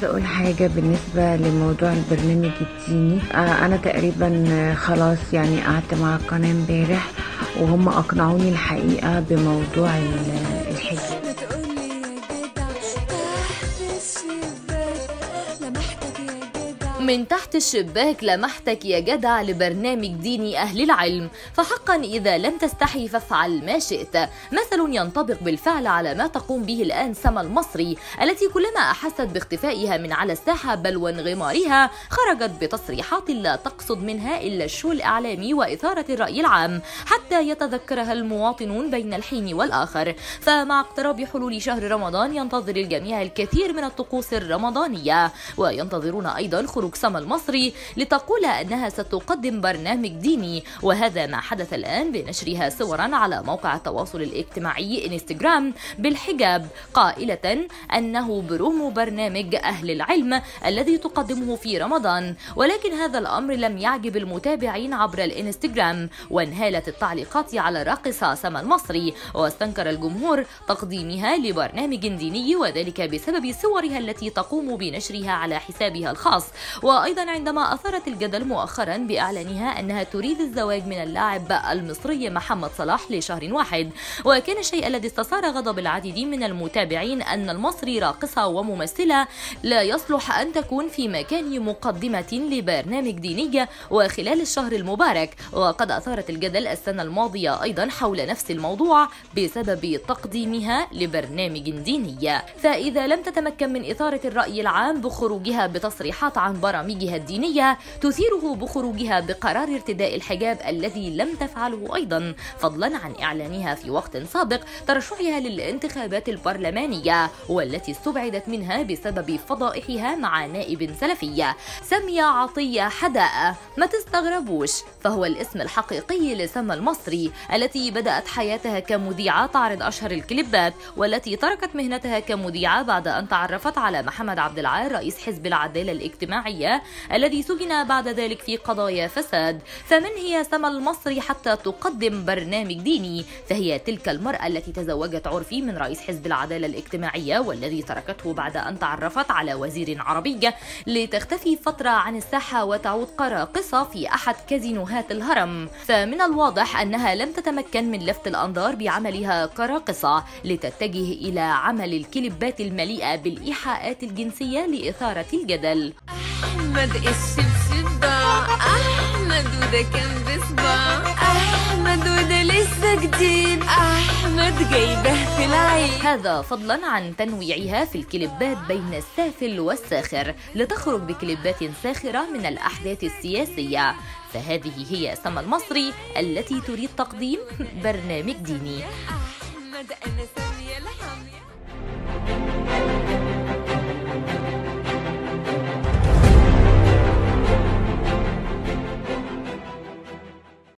عايزة أقول حاجة بالنسبة لموضوع البرنامج الديني. آه، أنا تقريبا آه، خلاص يعني قعدت مع القناة امبارح وهم أقنعوني الحقيقة بموضوع ال- الحجاب. من تحت الشباك لمحتك يا جدع لبرنامج ديني أهل العلم. فحقا إذا لم تستحي فافعل ما شئت. مثل ينطبق بالفعل على ما تقوم به الآن سما المصري التي كلما أحست باختفائها من على الساحة بل وانغمارها خرجت بتصريحات لا تقصد منها إلا الشو الإعلامي وإثارة الرأي العام حتى يتذكرها المواطنون بين الحين والآخر. فمع اقتراب حلول شهر رمضان ينتظر الجميع الكثير من الطقوس الرمضانية. وينتظرون أيضا خروج سما المصري لتقول أنها ستقدم برنامج ديني وهذا ما حدث الآن بنشرها صورا على موقع التواصل الاجتماعي إنستغرام. بالحجاب قائلة أنه برومو برنامج أهل العلم الذي تقدمه في رمضان ولكن هذا الأمر لم يعجب المتابعين عبر الإنستغرام وانهالت التعليقات على الراقصة سما المصري واستنكر الجمهور تقديمها لبرنامج ديني وذلك بسبب صورها التي تقوم بنشرها على حسابها الخاص. وأيضا عندما أثارت الجدل مؤخرا بإعلانها أنها تريد الزواج من اللاعب المصري محمد صلاح لشهر واحد وكان الشيء الذي استثار غضب العديد من المتابعين أن المصري راقصة وممثلة لا يصلح أن تكون في مكان مقدمة لبرنامج ديني وخلال الشهر المبارك. وقد أثارت الجدل السنة الماضية أيضا حول نفس الموضوع بسبب تقديمها لبرنامج ديني. فإذا لم تتمكن من إثارة الرأي العام بخروجها بتصريحات عن برامجها الدينية تثيره بخروجها بقرار ارتداء الحجاب الذي لم تفعله أيضا فضلا عن إعلانها في وقت سابق ترشحها للانتخابات البرلمانية والتي استبعدت منها بسبب فضائحها مع نائب سلفي. سمية عطية حداء. ما تستغربوش فهو الاسم الحقيقي لسما المصري التي بدأت حياتها كمذيعة تعرض أشهر الكليبات والتي تركت مهنتها كمذيعة بعد أن تعرفت على محمد عبد العال رئيس حزب العدالة الاجتماعية الذي سجن بعد ذلك في قضايا فساد. فمن هي سما المصري حتى تقدم برنامج ديني؟ فهي تلك المرأة التي تزوجت عرفي من رئيس حزب العدالة الاجتماعية والذي تركته بعد أن تعرفت على وزير عربي لتختفي فترة عن الساحة وتعود كراقصة في أحد كازينوهات الهرم. فمن الواضح أنها لم تتمكن من لفت الأنظار بعملها كراقصة لتتجه إلى عمل الكليبات المليئة بالإيحاءات الجنسية لإثارة الجدل. أحمد الشبشب أحمد وده كان بصبع أحمد وده لسه جديد أحمد جايبة في العين هذا فضلا عن تنويعها في الكليبات بين السافل والساخر لتخرج بكليبات ساخرة من الأحداث السياسية. فهذه هي سما المصري التي تريد تقديم برنامج ديني. أحمد أنا سامية الحاميه